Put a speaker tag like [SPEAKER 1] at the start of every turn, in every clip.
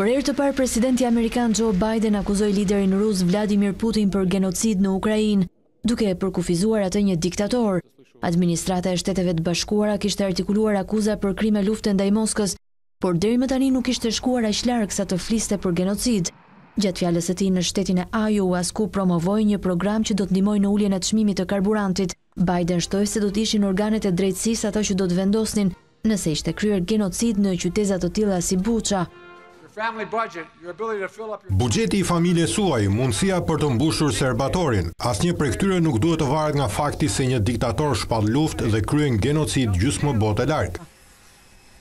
[SPEAKER 1] Për herë të parë presidenti amerikan Joe Biden akuzoi liderin rus Vladimir Putin për genocid në Ukrainë, duke e përkufizuar atë një diktator. Administrata e Shteteve të Bashkuara kishte artikuluar akuza për krime lufte ndaj Moskës, por deri më tani nuk kishte shkuar aq larg sa të fliste për genocid. Gjatë fjalës së tij në shtetin e Iowas ku promovoi një program që do të ndihmojë në uljen e çmimit të karburantit. Biden shtoi se do të ishin organet e drejtësisë ato që do të vendosnin nëse ishte kryer genocid në qyteza të tilla si Bucha.
[SPEAKER 2] Buxheti i familjes suaj, mundësia për të mbushur serbatorin, asnjë prej këtyre nuk duhet të varet nga fakti se një diktator shpall luftë dhe kryen genocid gjysmë botë larg.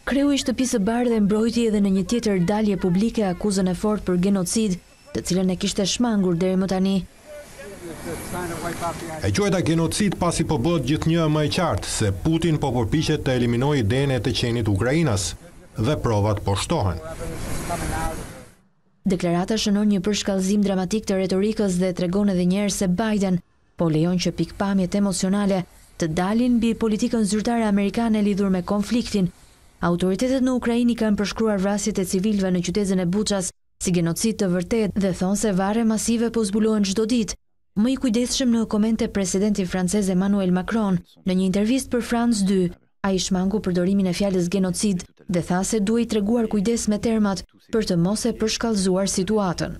[SPEAKER 1] Kreu i Shtëpisë së Bardhë e mbrojti edhe në një tjetër dalje publike akuzën e fortë për genocid të cilën e kishte shmangur deri më tani.
[SPEAKER 2] E quajta genocid pasi po bëhet gjithnjë e më e qartë se Putin po përpiqet të eliminojë idenë e të qenit ukrainas, dhe provat po shtohen.
[SPEAKER 1] Deklarata shënon një përshkallëzim dramatik të retorikës dhe tregon edhe një herë se Biden po lejon që pikëpamjet emocionale të dalin mbi politikën zyrtare amerikane lidhur me konfliktin. Autoritetet në Ukrainë i kanë përshkruar vrasjet e civilëve në qytezën e Buchas Si genocid të vërtetë dhe thonë se varre masive po zbulohen çdo ditë. Më i kujdesshëm në komente presidenti francez Emmanuel Macron, në një intervistë për France dy, ai shmangu përdorimin e fjalës genocid dhe tha se duhej treguar kujdes me termat për të mos e përshkallëzuar situatën.